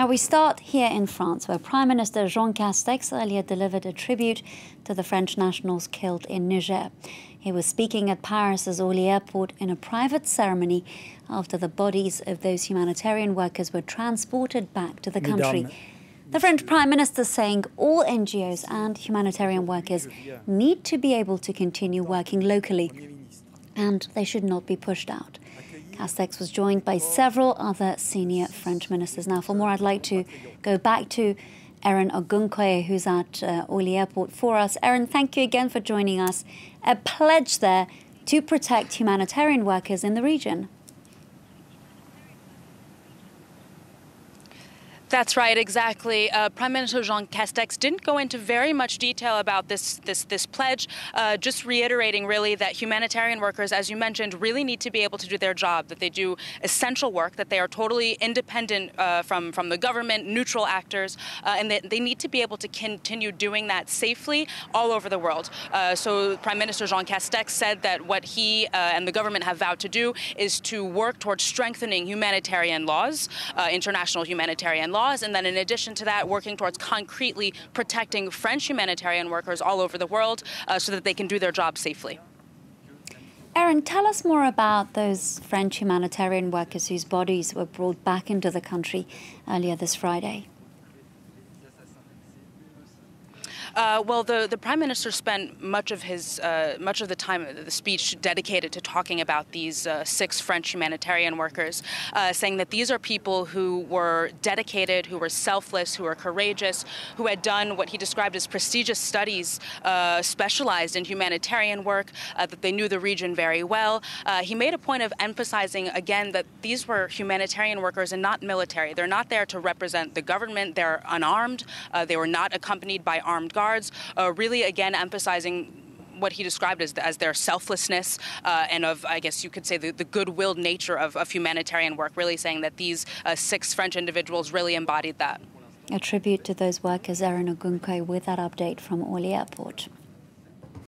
Now we start here in France, where Prime Minister Jean Castex earlier delivered a tribute to the French nationals killed in Niger. He was speaking at Paris's Orly airport in a private ceremony after the bodies of those humanitarian workers were transported back to the country. The French Prime Minister saying all NGOs and humanitarian workers need to be able to continue working locally and they should not be pushed out. Castex was joined by several other senior French ministers. Now, for more, I'd like to go back to Erin Ogunkeye, who's at uh, Orly Airport for us. Erin, thank you again for joining us. A pledge there to protect humanitarian workers in the region. That's right, exactly. Uh, Prime Minister Jean Castex didn't go into very much detail about this this this pledge, uh, just reiterating really that humanitarian workers, as you mentioned, really need to be able to do their job, that they do essential work, that they are totally independent uh, from from the government, neutral actors, uh, and that they need to be able to continue doing that safely all over the world. Uh, so Prime Minister Jean Castex said that what he uh, and the government have vowed to do is to work towards strengthening humanitarian laws, international humanitarian laws laws, and then in addition to that, working towards concretely protecting French humanitarian workers all over the world uh, so that they can do their job safely. Erin, tell us more about those French humanitarian workers whose bodies were brought back into the country earlier this Friday. Uh, well, the, the prime minister spent much of his uh, much of the time the speech dedicated to talking about these uh, six French humanitarian workers, uh, saying that these are people who were dedicated, who were selfless, who were courageous, who had done what he described as prestigious studies, uh, specialized in humanitarian work, uh, that they knew the region very well. he made a point of emphasizing again that these were humanitarian workers and not military. They're not there to represent the government. They're unarmed. they were not accompanied by armed guards, uh, really again emphasizing what he described as, as their selflessness uh, and of, I guess you could say, the, the goodwill nature of, of, humanitarian work, really saying that these uh, six French individuals really embodied that. A tribute to those workers, Erin Ogunkeye, with that update from Orly Airport.